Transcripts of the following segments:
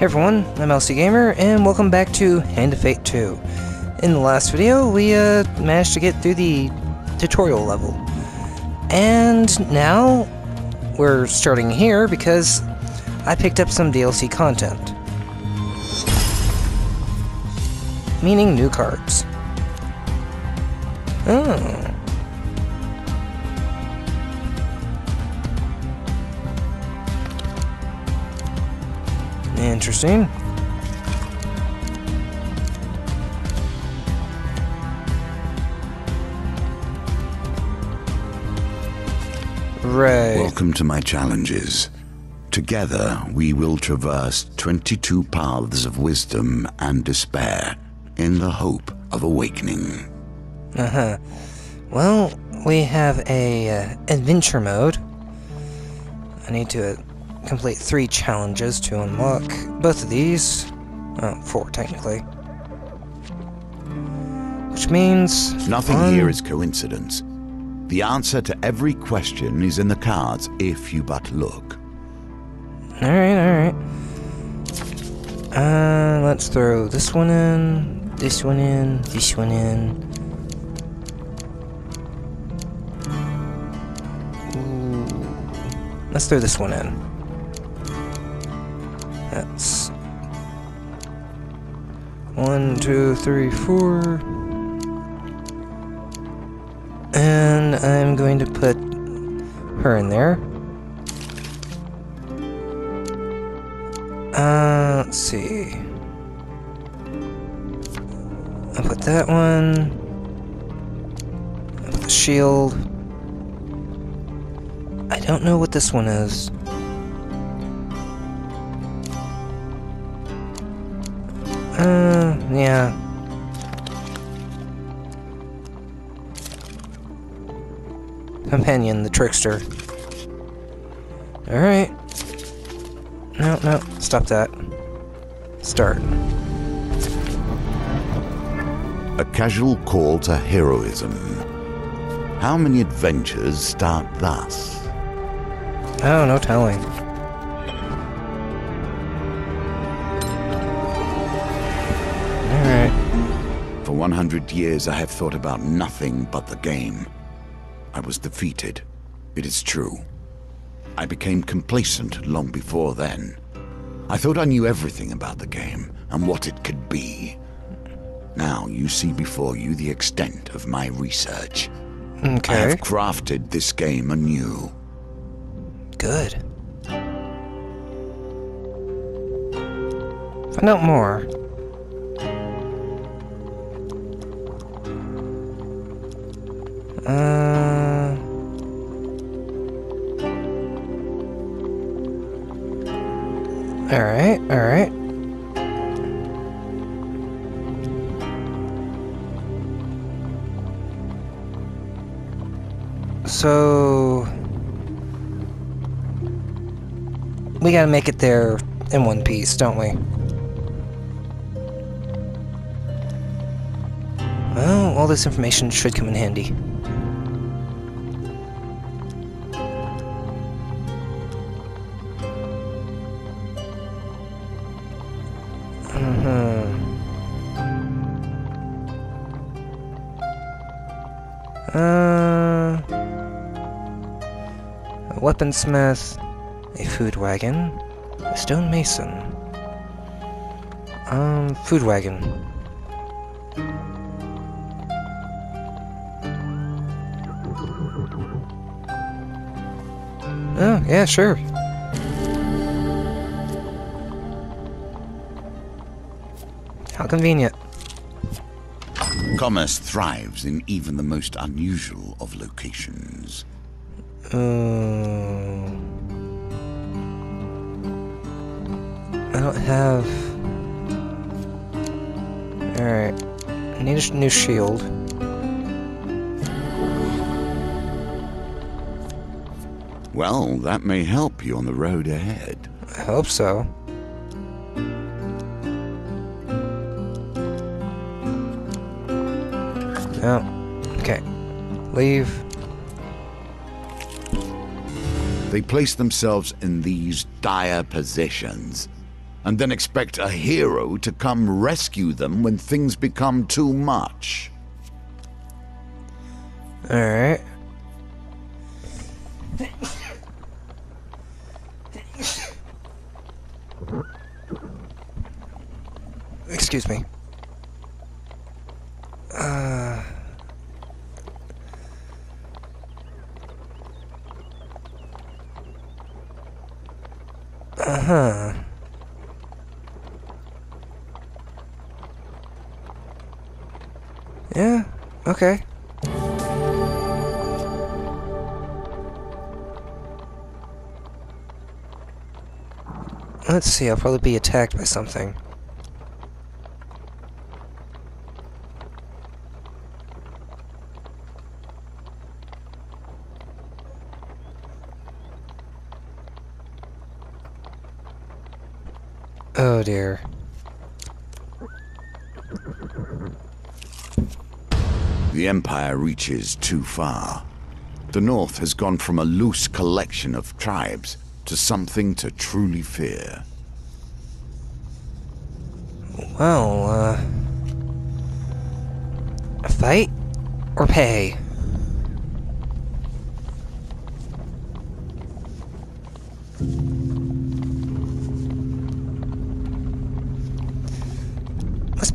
Hey everyone, I'm LC Gamer, and welcome back to Hand of Fate 2. In the last video, we uh, managed to get through the tutorial level. And now, we're starting here because I picked up some DLC content. Meaning new cards. Oh. Interesting. Right. Welcome to my challenges. Together, we will traverse 22 paths of wisdom and despair in the hope of awakening. Uh huh. Well, we have a uh, adventure mode. I need to uh, complete three challenges to unlock both of these. Oh, four technically. Which means Nothing one- here is coincidence. The answer to every question is in the cards if you but look. All right, all right. Uh, let's throw this one in, this one in, this one in. Ooh. Let's throw this one in. One, two, three, four. And I'm going to put her in there. Uh, let's see. I'll put that one. Put the shield. I don't know what this one is. Uh, yeah. Companion, the trickster. Alright. No, no, stop that. Start. A casual call to heroism. How many adventures start thus? Oh, no telling. 100 years, I have thought about nothing but the game. I was defeated. It is true. I became complacent long before then. I thought I knew everything about the game and what it could be. Now you see before you the extent of my research. Okay. I have crafted this game anew. Good. Find out more. Uh. Alright, alright. So. We gotta make it there in one piece, don't we? Well, all this information should come in handy. Weaponsmith, a food wagon, a stonemason. Um, food wagon. Oh, yeah, sure. How convenient. Commerce thrives in even the most unusual of locations. Uh, I don't have. Alright. I need a new shield. Well, that may help you on the road ahead. I hope so. Oh. Okay. Leave. They place themselves in these dire positions. and then expect a hero to come rescue them when things become too much. Alright. Excuse me. Uh... Uh-huh. Yeah, okay. Let's see, I'll probably be attacked by something. Oh dear. The Empire reaches too far. The North has gone from a loose collection of tribes to something to truly fear. Well, uh... Fight or pay?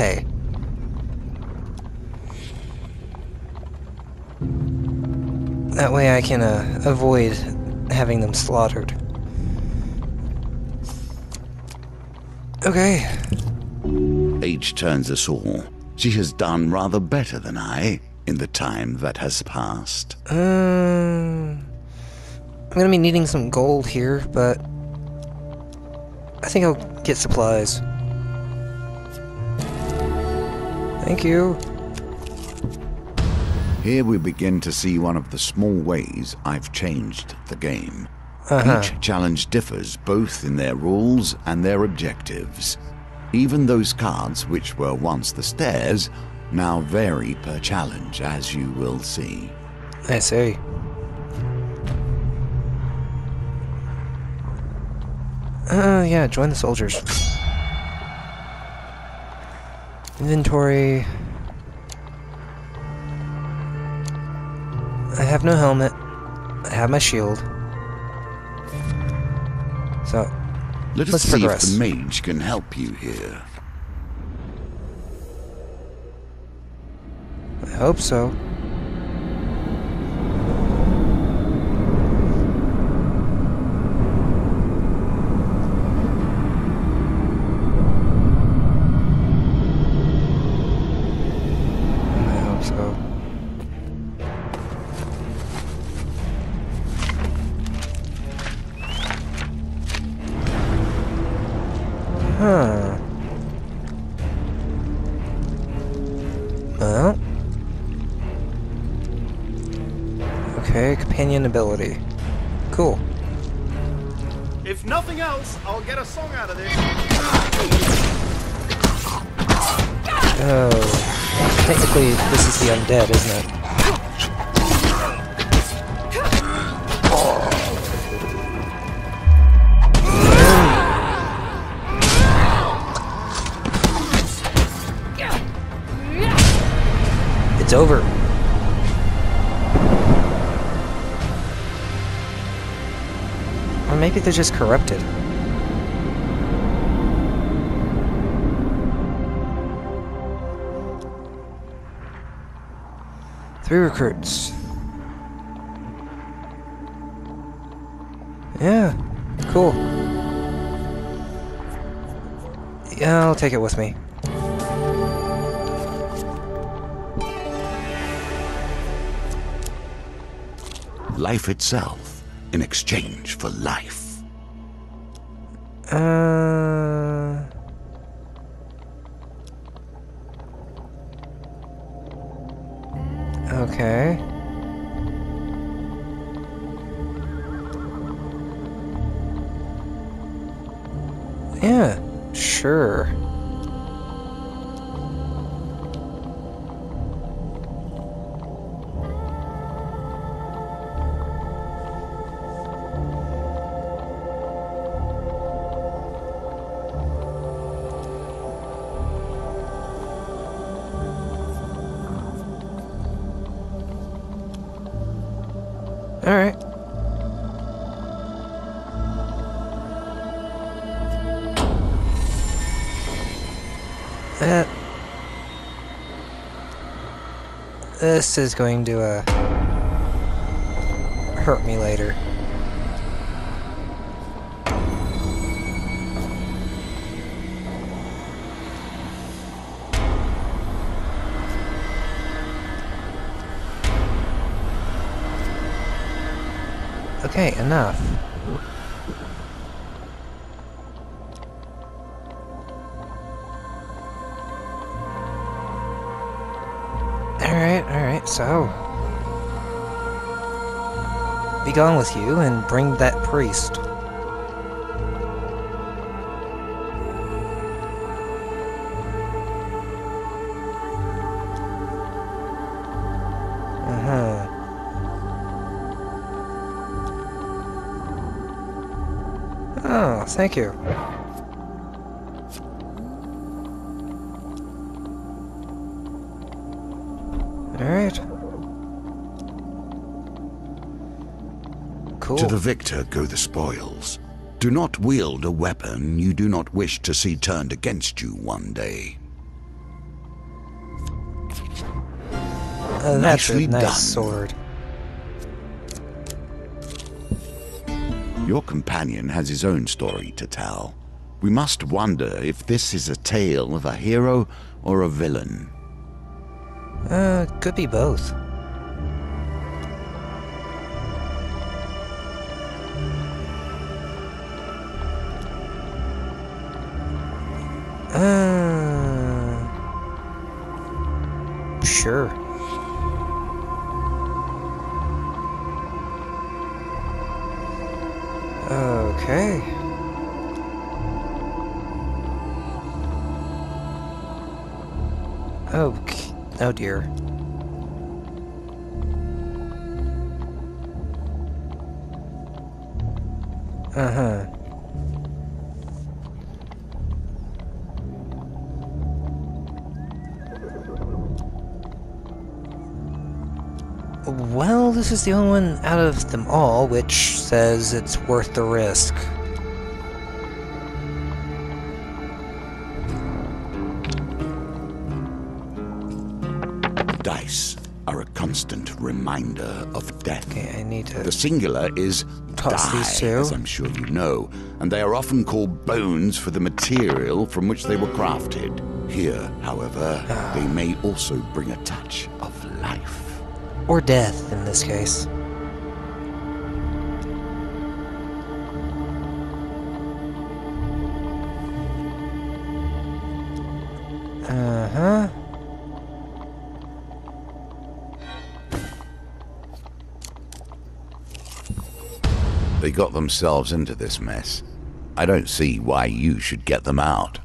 Pay. That way I can uh, avoid having them slaughtered. Okay. Age turns us all. She has done rather better than I in the time that has passed. Um, I'm gonna be needing some gold here, but I think I'll get supplies. Thank you. Here we begin to see one of the small ways I've changed the game. Uh-huh. Each challenge differs both in their rules and their objectives. Even those cards which were once the stairs now vary per challenge, as you will see. I see. Uh, yeah, join the soldiers. Inventory. I have no helmet. I have my shield. So, Let us Let's see progress. if the mage can help you here. I hope so. Okay, ability. Cool. If nothing else, I'll get a song out of this. Oh. Technically, this is the undead, isn't it? It's over. Maybe they're just corrupted. Three recruits. Yeah, cool. Yeah, I'll take it with me. Life itself in exchange for life. Uh. This is going to, uh... hurt me later. Okay, enough. So... Be gone with you and bring that priest. Uh-huh. Oh, thank you. Alright. Cool. To the victor go the spoils. Do not wield a weapon you do not wish to see turned against you one day. Uh, that's nicely a nice done. sword. Your companion has his own story to tell. We must wonder if this is a tale of a hero or a villain. Uh, could be both. Uh, sure. Okay. Oh dear. Uh-huh. Well, this is the only one out of them all which says it's worth the risk. Constant reminder of death. Okay, I need to... The singular is die, as I'm sure you know, and they are often called bones for the material from which they were crafted. Here, however, Ah. they may also bring a touch of life. Or death, in this case. They got themselves into this mess. I don't see why you should get them out.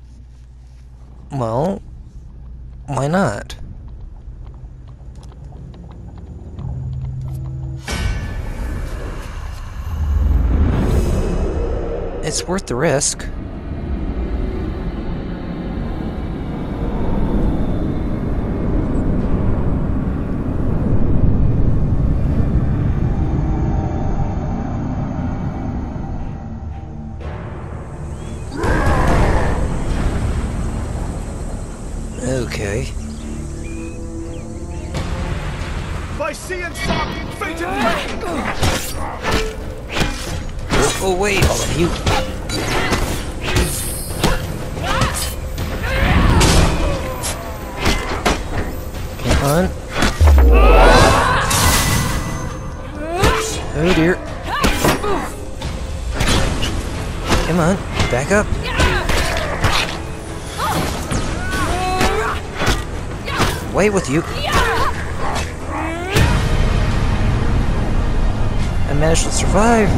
Well, why not? It's worth the risk. By sea and stock, fated Oh, oh wait, all of you. Come on. Oh dear. Come on, back up. Wait with you. Managed to survive.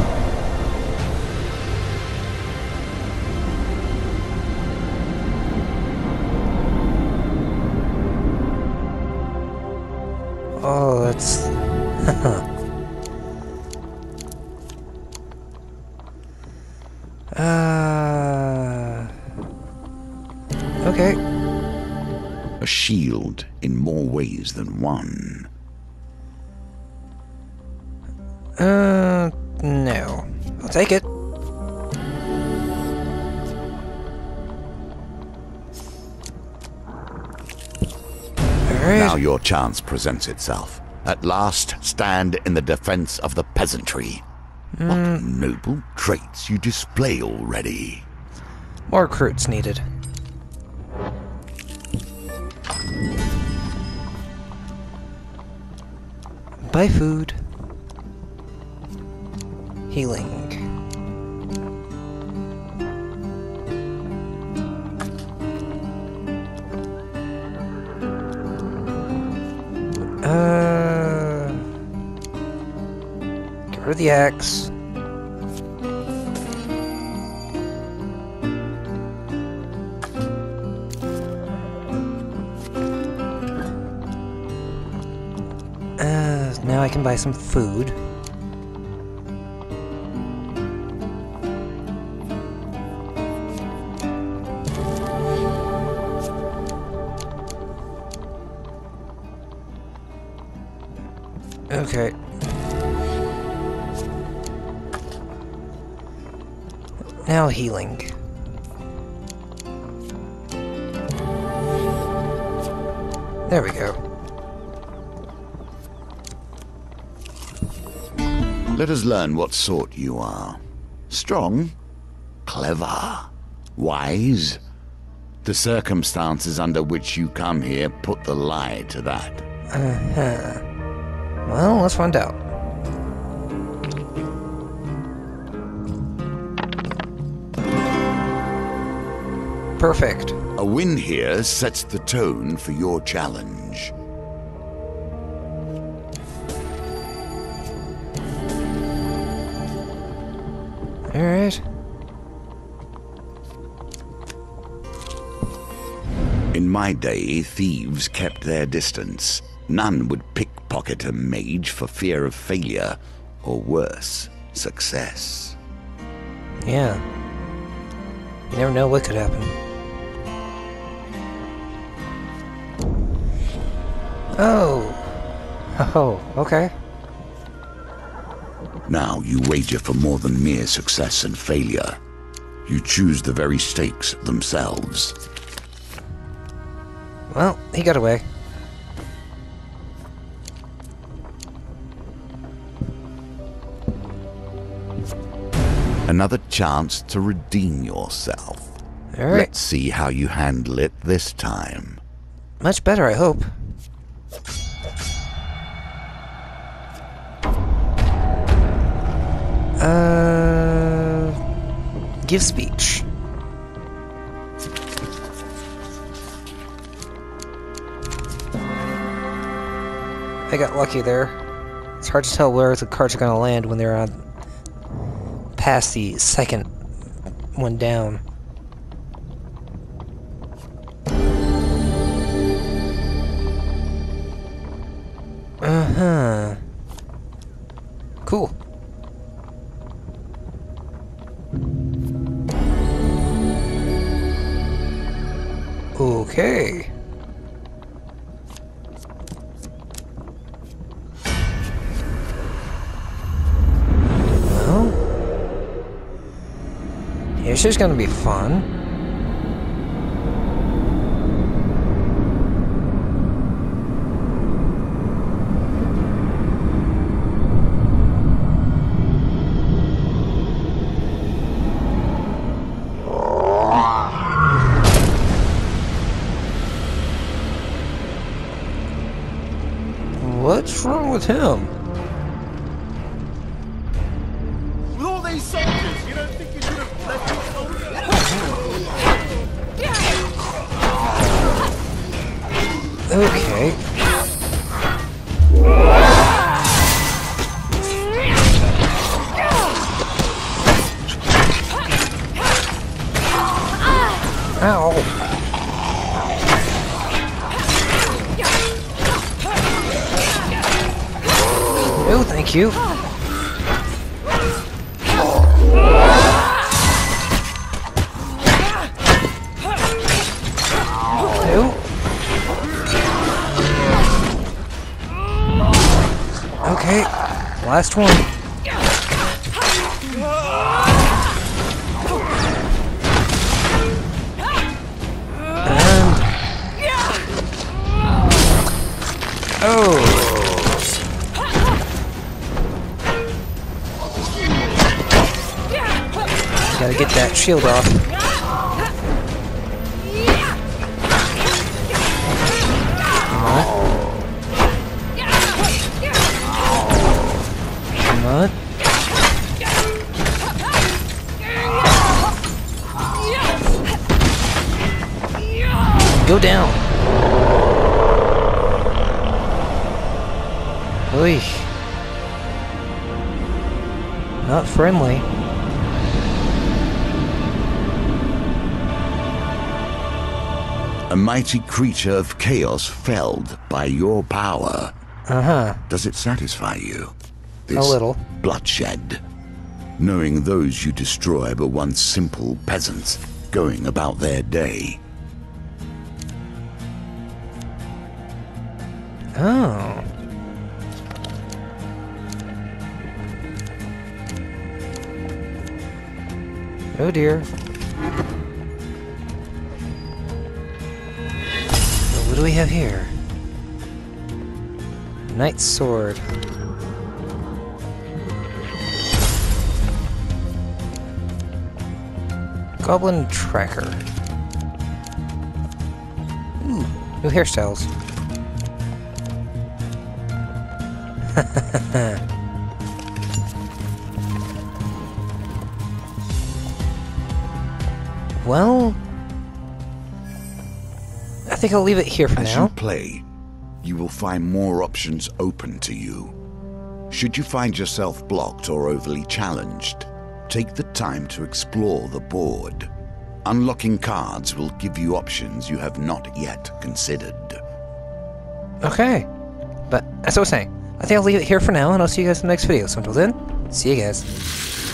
Oh, that's. uh. Okay. A shield in more ways than one. Take it. Now your chance presents itself. At last, stand in the defense of the peasantry. What mm. noble traits you display already. More recruits needed. Buy food. Healing. Uh, get rid of the axe. Uh, now I can buy some food. Okay. Now healing. There we go. Let us learn what sort you are. Strong? Clever? Wise? The circumstances under which you come here put the lie to that. Uh-huh. Well, let's find out. Perfect. A win here sets the tone for your challenge. Alright. In my day, thieves kept their distance. None would pickpocket a mage for fear of failure, or worse, success. Yeah. You never know what could happen. Oh. Oh, okay. Now you wager for more than mere success and failure. You choose the very stakes themselves. Well, he got away. Another chance to redeem yourself. Alright. Let's see how you handle it this time. Much better, I hope. Uh, give speech. I got lucky there. It's hard to tell where the cards are gonna land when they're on past the second one down. This is gonna be fun. What's wrong with him? Ow. Oh, thank you. Oh. Okay, last one. Gotta get that shield off. Come on. Come on. Go down. Oy. Not friendly. A mighty creature of chaos felled by your power. Uh huh. Does it satisfy you? A This little. bloodshed. Knowing those you destroy were once simple peasants going about their day. Oh. Oh dear. Do we have here? Knight's sword. Goblin tracker. Ooh, new hairstyles. well, think I'll leave it here for As now. you play, you will find more options open to you. Should you find yourself blocked or overly challenged, take the time to explore the board. Unlocking cards will give you options you have not yet considered. Okay, but as I was saying, I think I'll leave it here for now, and I'll see you guys in the next video. So until then, see you guys.